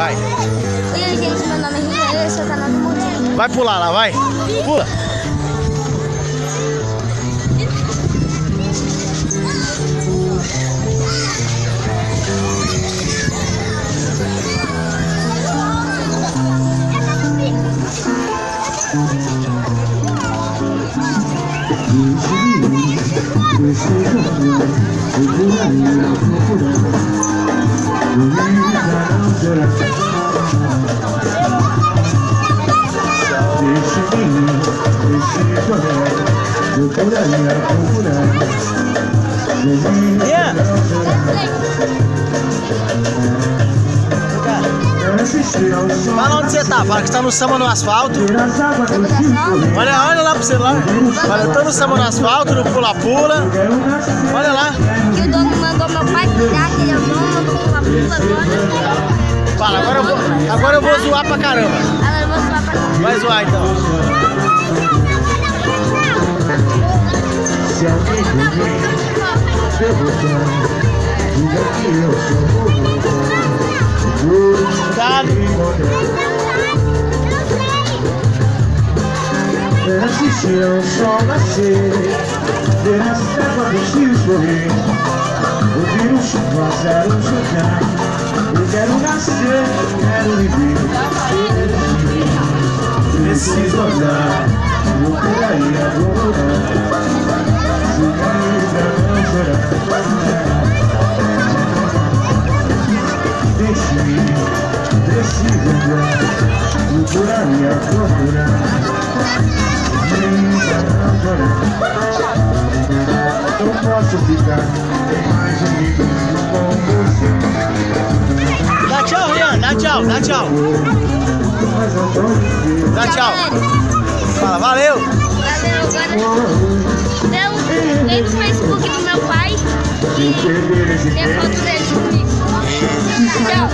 Vai. Oi, gente, meu nome é esse é o canal do Mundinho. Vai pular lá, vai. Pula. Ian. Fala onde você tá, fala que tá no samba no asfalto. Olha, olha lá pro celular. Olha, eu tô no samba no asfalto, no pula-pula. Olha Fala, agora eu vou, agora eu vou zoar pra caramba. Agora eu vou zoar pra Vai zoar então. Se alguém dormir, perguntar, diga que eu sou o Cuidado. Ver assistir ao sol nascer, ver a serva dos rios correr, ouvir o chuva um chocar. Eu quero nascer, quero viver, preciso andar, vou por aí agora. Se liga, não chorar. Deixe-me, por aí agora. Eu posso ficar Dá tchau, Rian. Dá tchau, dá tchau. Eu Dá tchau. Fala, valeu. Valeu, agora. Deu, dei no Facebook do meu pai e tem foto dele comigo. Tchau.